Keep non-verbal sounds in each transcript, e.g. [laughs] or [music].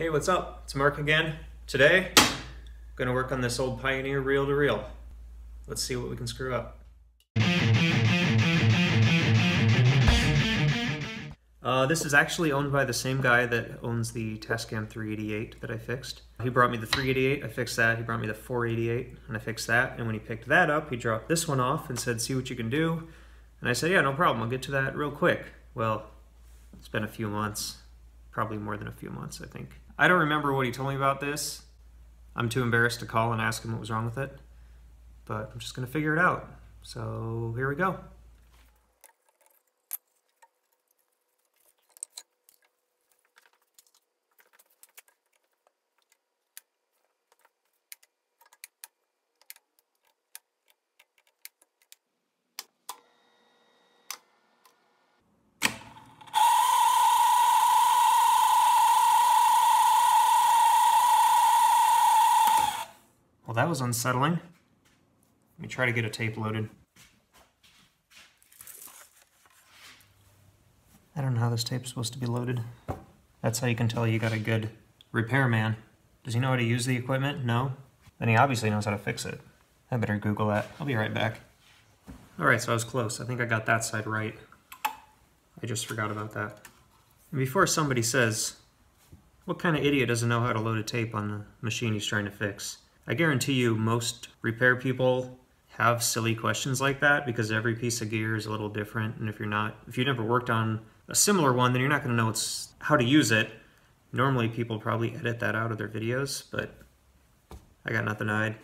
Hey, what's up? It's Mark again. Today, I'm gonna work on this old Pioneer reel-to-reel. Let's see what we can screw up. Uh, this is actually owned by the same guy that owns the Tascam 388 that I fixed. He brought me the 388, I fixed that. He brought me the 488, and I fixed that. And when he picked that up, he dropped this one off and said, see what you can do. And I said, yeah, no problem, I'll get to that real quick. Well, it's been a few months, probably more than a few months, I think. I don't remember what he told me about this. I'm too embarrassed to call and ask him what was wrong with it, but I'm just gonna figure it out. So here we go. Was unsettling. Let me try to get a tape loaded. I don't know how this tape's supposed to be loaded. That's how you can tell you got a good repairman. Does he know how to use the equipment? No? Then he obviously knows how to fix it. I better Google that. I'll be right back. Alright, so I was close. I think I got that side right. I just forgot about that. And before somebody says, what kind of idiot doesn't know how to load a tape on the machine he's trying to fix? I guarantee you most repair people have silly questions like that because every piece of gear is a little different and if you're not if you've never worked on a similar one then you're not going to know it's how to use it. Normally people probably edit that out of their videos, but I got nothing to hide.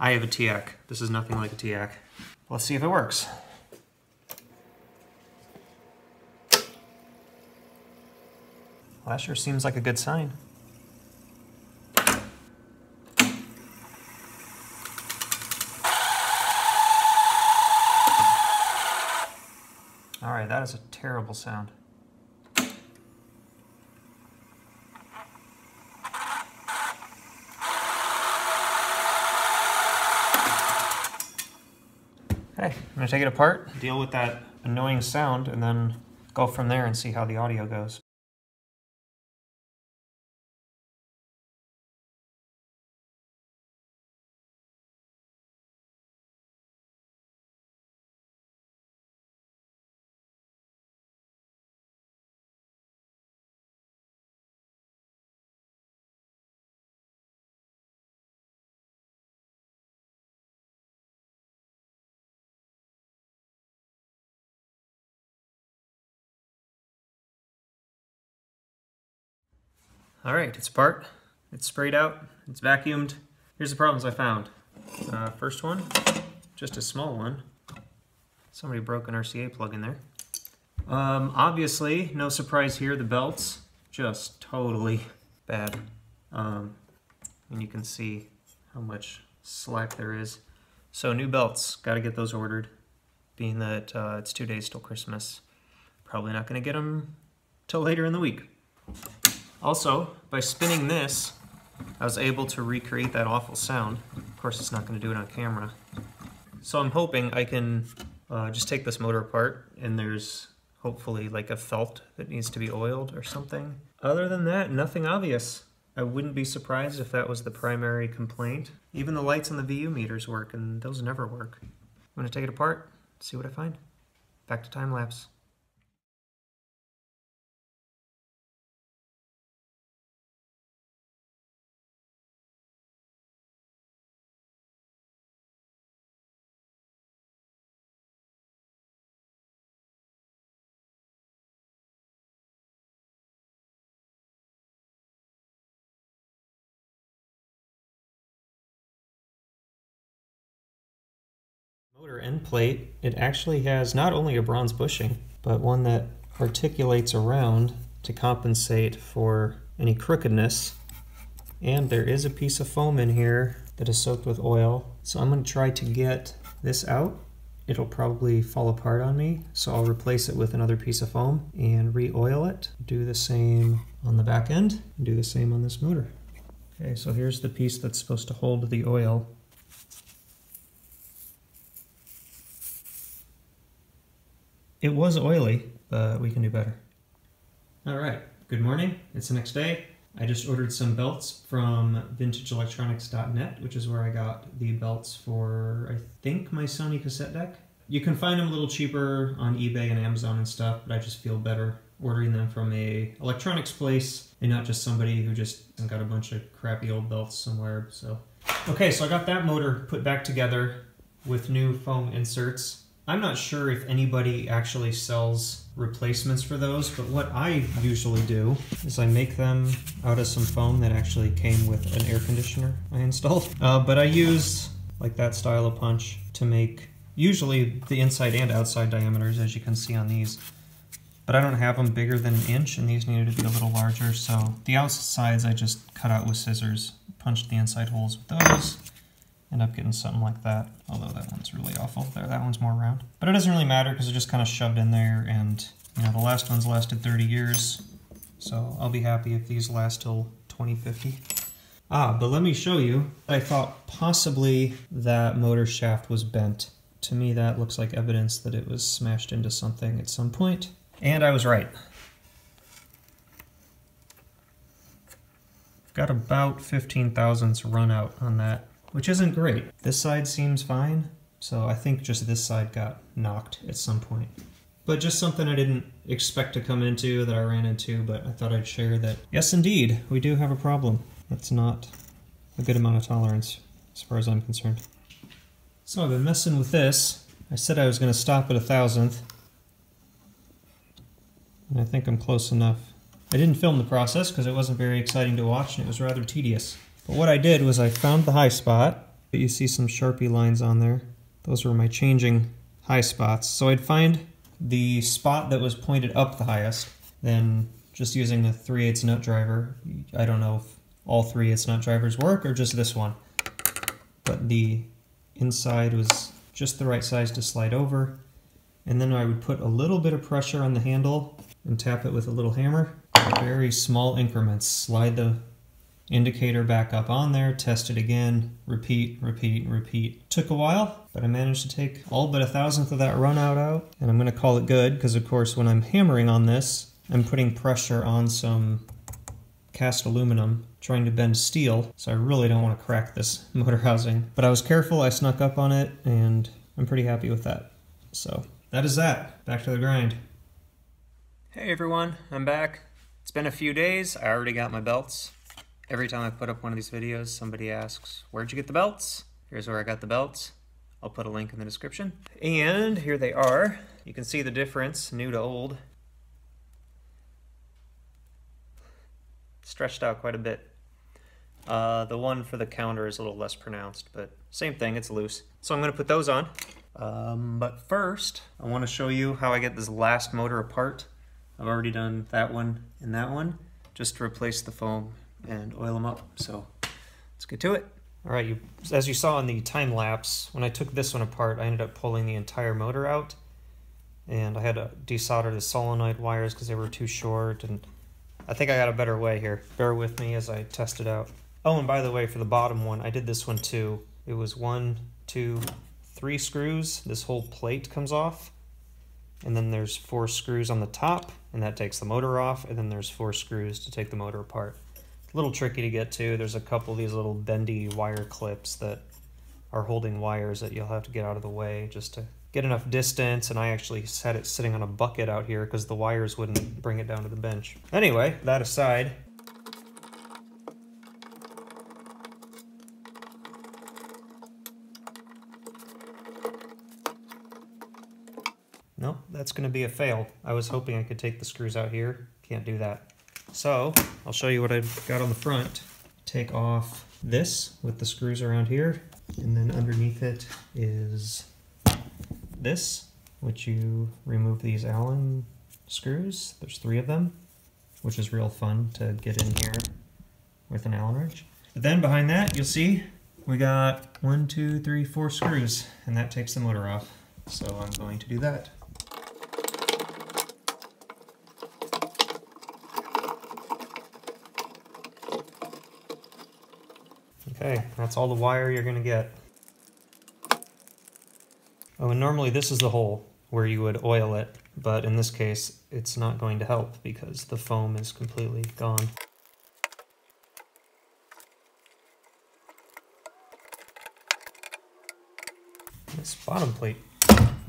I have a TEAC. This is nothing like a TEAC. Let's see if it works. That sure seems like a good sign. That is a terrible sound. Okay, I'm gonna take it apart, deal with that annoying sound, and then go from there and see how the audio goes. All right, it's apart. It's sprayed out. It's vacuumed. Here's the problems I found. Uh, first one, just a small one. Somebody broke an RCA plug in there. Um, obviously, no surprise here, the belts, just totally bad. Um, and you can see how much slack there is. So new belts, gotta get those ordered, being that uh, it's two days till Christmas. Probably not gonna get them till later in the week. Also, by spinning this, I was able to recreate that awful sound. Of course, it's not going to do it on camera. So I'm hoping I can uh, just take this motor apart and there's hopefully like a felt that needs to be oiled or something. Other than that, nothing obvious. I wouldn't be surprised if that was the primary complaint. Even the lights on the VU meters work and those never work. I'm to take it apart, see what I find. Back to time lapse. Motor end plate, it actually has not only a bronze bushing, but one that articulates around to compensate for any crookedness. And there is a piece of foam in here that is soaked with oil. So I'm going to try to get this out. It'll probably fall apart on me, so I'll replace it with another piece of foam and re-oil it. Do the same on the back end, do the same on this motor. Okay, so here's the piece that's supposed to hold the oil It was oily, but we can do better. All right, good morning. It's the next day. I just ordered some belts from vintageelectronics.net, which is where I got the belts for, I think, my Sony cassette deck. You can find them a little cheaper on eBay and Amazon and stuff, but I just feel better ordering them from a electronics place and not just somebody who just got a bunch of crappy old belts somewhere. So, okay, so I got that motor put back together with new foam inserts. I'm not sure if anybody actually sells replacements for those, but what I usually do is I make them out of some foam that actually came with an air conditioner I installed. [laughs] Uh, but I use like that style of punch to make usually the inside and outside diameters as you can see on these. But I don't have them bigger than an inch and these needed to be a little larger so the outsides I just cut out with scissors, punched the inside holes with those, end up getting something like that. Although that one's really awful. There, that one's more round. But it doesn't really matter because it just kind of shoved in there and you know, the last one's lasted 30 years. So I'll be happy if these last till 2050. Ah, but let me show you. I thought possibly that motor shaft was bent. To me, that looks like evidence that it was smashed into something at some point. And I was right. I've got about 15 thousandths run out on that which isn't great. This side seems fine, so I think just this side got knocked at some point. But just something I didn't expect to come into that I ran into, but I thought I'd share that, yes indeed, we do have a problem. That's not a good amount of tolerance, as far as I'm concerned. So I've been messing with this. I said I was going to stop at a thousandth, and I think I'm close enough. I didn't film the process because it wasn't very exciting to watch and it was rather tedious. But what I did was I found the high spot. But you see some Sharpie lines on there. Those were my changing high spots. So I'd find the spot that was pointed up the highest, then just using a 3 8 nut driver. I don't know if all 3 8 nut drivers work or just this one. But the inside was just the right size to slide over. And then I would put a little bit of pressure on the handle and tap it with a little hammer. Very small increments. Slide the indicator back up on there, test it again, repeat, repeat, repeat. Took a while, but I managed to take all but a thousandth of that run out out, and I'm gonna call it good, because of course when I'm hammering on this, I'm putting pressure on some cast aluminum trying to bend steel, so I really don't want to crack this [laughs] motor housing. But I was careful, I snuck up on it, and I'm pretty happy with that. So that is that. Back to the grind. Hey everyone, I'm back. It's been a few days. I already got my belts. Every time I put up one of these videos, somebody asks, where'd you get the belts? Here's where I got the belts. I'll put a link in the description. And here they are. You can see the difference, new to old. Stretched out quite a bit. Uh, the one for the counter is a little less pronounced, but same thing, it's loose. So I'm gonna put those on. Um, but first, I wanna show you how I get this last motor apart. I've already done that one and that one, just to replace the foam and oil them up. So let's get to it. All right, you, as you saw in the time lapse, when I took this one apart, I ended up pulling the entire motor out. And I had to desolder the solenoid wires because they were too short. And I think I got a better way here. Bear with me as I test it out. Oh, and by the way, for the bottom one, I did this one too. It was one, two, three screws. This whole plate comes off. And then there's four screws on the top, and that takes the motor off. And then there's four screws to take the motor apart a little tricky to get to. There's a couple of these little bendy wire clips that are holding wires that you'll have to get out of the way just to get enough distance and I actually had it sitting on a bucket out here because the wires wouldn't bring it down to the bench. Anyway, that aside, Nope, that's going to be a fail. I was hoping I could take the screws out here. Can't do that. So I'll show you what I've got on the front. Take off this with the screws around here, and then underneath it is this, which you remove these Allen screws. There's three of them, which is real fun to get in here with an Allen wrench. But then behind that, you'll see we got one, two, three, four screws, and that takes the motor off. So I'm going to do that. Okay, that's all the wire you're gonna get. Oh, and normally this is the hole where you would oil it, but in this case, it's not going to help because the foam is completely gone. This bottom plate,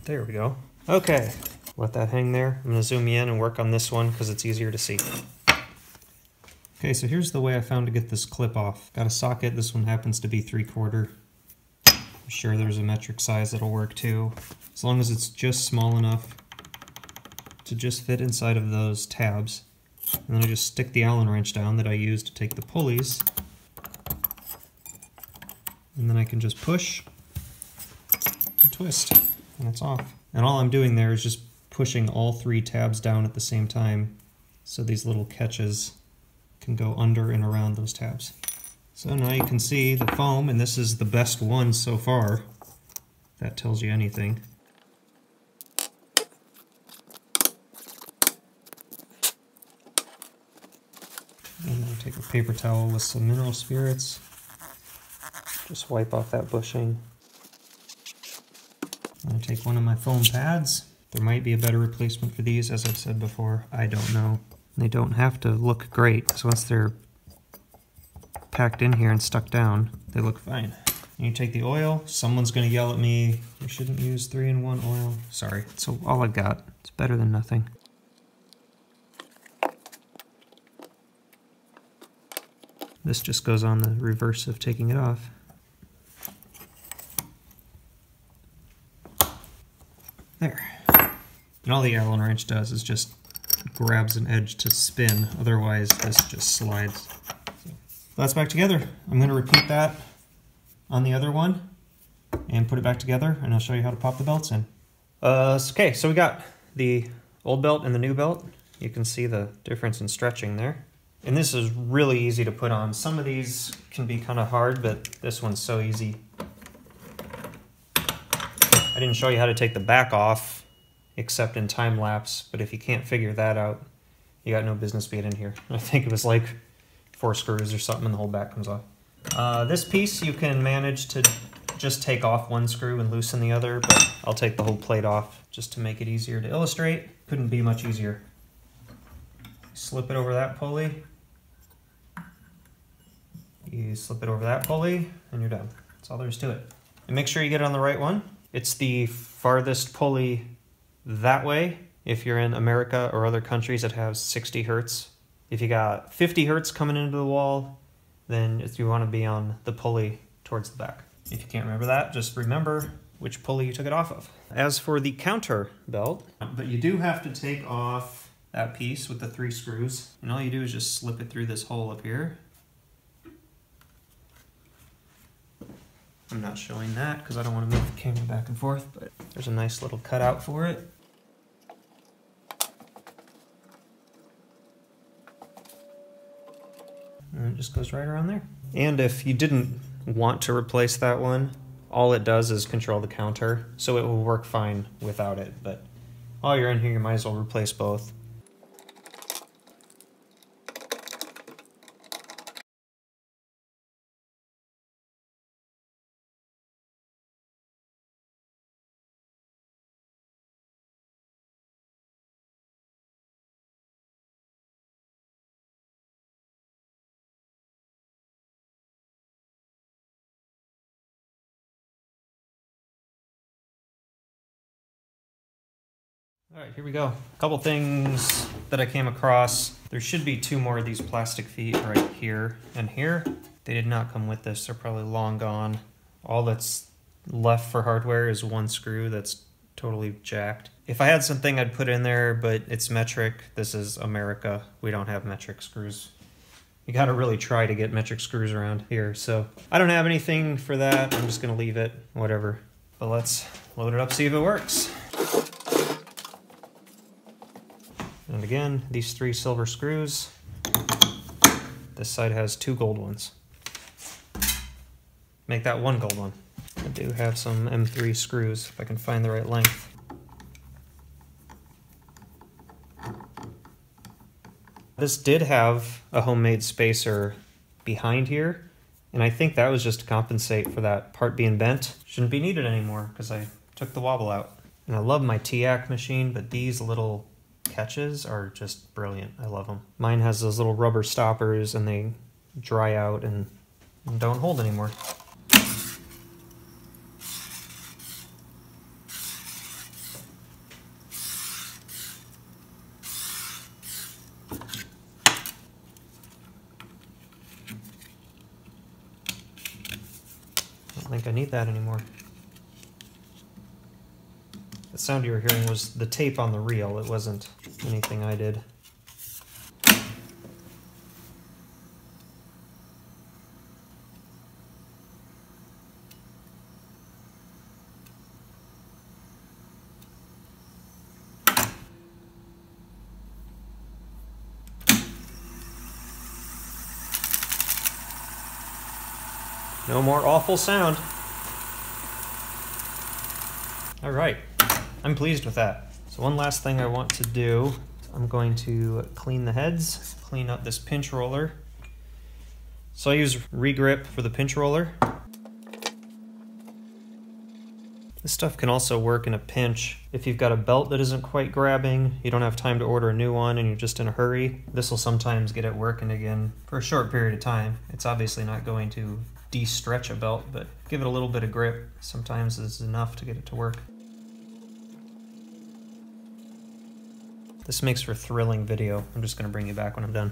there we go. Okay, let that hang there. I'm gonna zoom in and work on this one because it's easier to see. Okay, so here's the way I found to get this clip off. Got a socket, this one happens to be three quarter. I'm sure there's a metric size that'll work too. As long as it's just small enough to just fit inside of those tabs. And then I just stick the Allen wrench down that I use to take the pulleys. And then I can just push and twist, and it's off. And all I'm doing there is just pushing all three tabs down at the same time so these little catches can go under and around those tabs. So now you can see the foam, and this is the best one so far. That tells you anything. And then take a paper towel with some mineral spirits. Just wipe off that bushing. I'm going to take one of my foam pads. There might be a better replacement for these, as I've said before. I don't know. They don't have to look great, because once they're packed in here and stuck down, they look fine. And you take the oil. Someone's to yell at me, you shouldn't use 3-in-1 oil. Sorry. So all I've got. It's better than nothing. This just goes on the reverse of taking it off. There. And all the Allen wrench does is just grabs an edge to spin, otherwise this just slides. So that's back together. I'm going to repeat that on the other one and put it back together and I'll show you how to pop the belts in. Uh, okay, so we got the old belt and the new belt. You can see the difference in stretching there. And this is really easy to put on. Some of these can be kind of hard, but this one's so easy. I didn't show you how to take the back off, except in time lapse, but if you can't figure that out, you got no business being in here. [laughs] I think it was like four screws or something and the whole back comes off. Uh, this piece you can manage to just take off one screw and loosen the other, but I'll take the whole plate off just to make it easier to illustrate. Couldn't be much easier. Slip it over that pulley, you slip it over that pulley and you're done. That's all there is to it. And make sure you get it on the right one. It's the farthest pulley that way if you're in America or other countries that have 60 hertz. If you got 50 hertz coming into the wall, then if you want to be on the pulley towards the back. If you can't remember that, just remember which pulley you took it off of. As for the counter belt, but you do have to take off that piece with the three screws, and all you do is just slip it through this hole up here, I'm not showing that because I don't want to move the camera back and forth, but there's a nice little cutout for it. And it just goes right around there. And if you didn't want to replace that one, all it does is control the counter, so it will work fine without it. But while you're in here, you might as well replace both. All right, here we go. A couple things that I came across. There should be two more of these plastic feet right here and here. They did not come with this. They're probably long gone. All that's left for hardware is one screw that's totally jacked. If I had something, I'd put in there, but it's metric. This is America. We don't have metric screws. You gotta really try to get metric screws around here. So I don't have anything for that. I'm just gonna leave it, whatever. But let's load it up, see if it works. And again, these three silver screws. This side has two gold ones. Make that one gold one. I do have some M3 screws if I can find the right length. This did have a homemade spacer behind here, and I think that was just to compensate for that part being bent. Shouldn't be needed anymore because I took the wobble out. And I love my TEAC machine, but these little catches are just brilliant. I love them. Mine has those little rubber stoppers and they dry out and don't hold anymore. I don't think I need that anymore. Sound you were hearing was the tape on the reel. It wasn't anything I did. No more awful sound. All right, I'm pleased with that. So one last thing I want to do, I'm going to clean the heads, clean up this pinch roller. So I use regrip for the pinch roller. This stuff can also work in a pinch. If you've got a belt that isn't quite grabbing, you don't have time to order a new one, and you're just in a hurry, this will sometimes get it working again for a short period of time. It's obviously not going to de-stretch a belt, but give it a little bit of grip sometimes is enough to get it to work. This makes for a thrilling video. I'm just to bring you back when I'm done.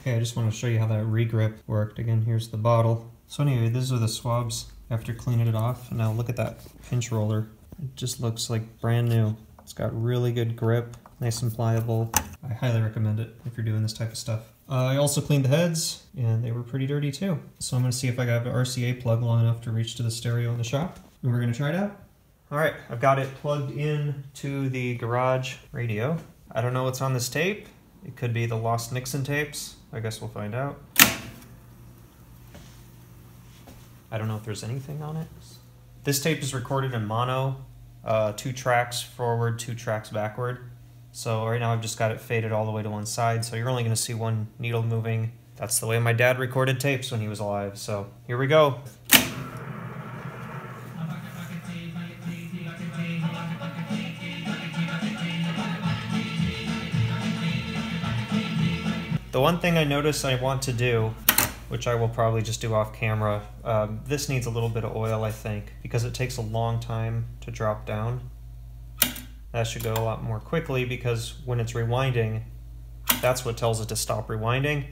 Okay, I just want to show you how that regrip worked. Again, here's the bottle. So anyway, these are the swabs after cleaning it off. Now look at that pinch roller. It just looks like brand new. It's got really good grip, nice and pliable. I highly recommend it if you're doing this type of stuff. Uh, I also cleaned the heads, and they were pretty dirty too. So I'm to see if I got an RCA plug long enough to reach to the stereo in the shop, and we're to try it out. All right, I've got it plugged in to the garage radio. I don't know what's on this tape. It could be the Lost Nixon tapes. I guess we'll find out. I don't know if there's anything on it. This tape is recorded in mono, uh, two tracks forward, two tracks backward. So right now I've just got it faded all the way to one side, so you're only going to see one needle moving. That's the way my dad recorded tapes when he was alive, so here we go. The one thing I notice I want to do, which I will probably just do off camera, um, this needs a little bit of oil I think, because it takes a long time to drop down that should go a lot more quickly because when it's rewinding, that's what tells it to stop rewinding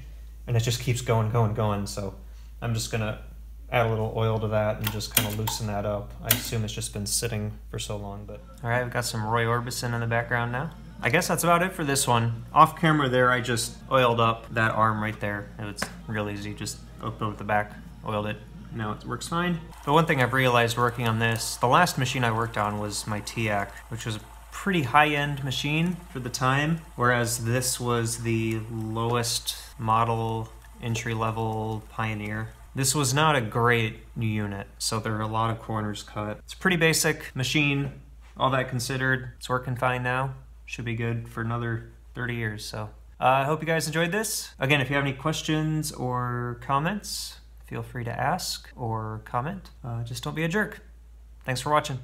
and it just keeps going, going, going. So I'm just gonna add a little oil to that and just kind of loosen that up. I assume it's just been sitting for so long, but. All right, we've got some Roy Orbison in the background now. I guess that's about it for this one. Off camera there, I just oiled up that arm right there. It was real easy, just opened with the back, oiled it. Now it works fine. The one thing I've realized working on this, the last machine I worked on was my TEAC, which was a pretty high-end machine for the time, whereas this was the lowest model entry-level Pioneer. This was not a great new unit, so there are a lot of corners cut. It's a pretty basic machine, all that considered. It's working fine now. Should be good for another 30 years, so. Uh, I hope you guys enjoyed this. Again, if you have any questions or comments, feel free to ask or comment. Uh, just don't be a jerk. Thanks for watching.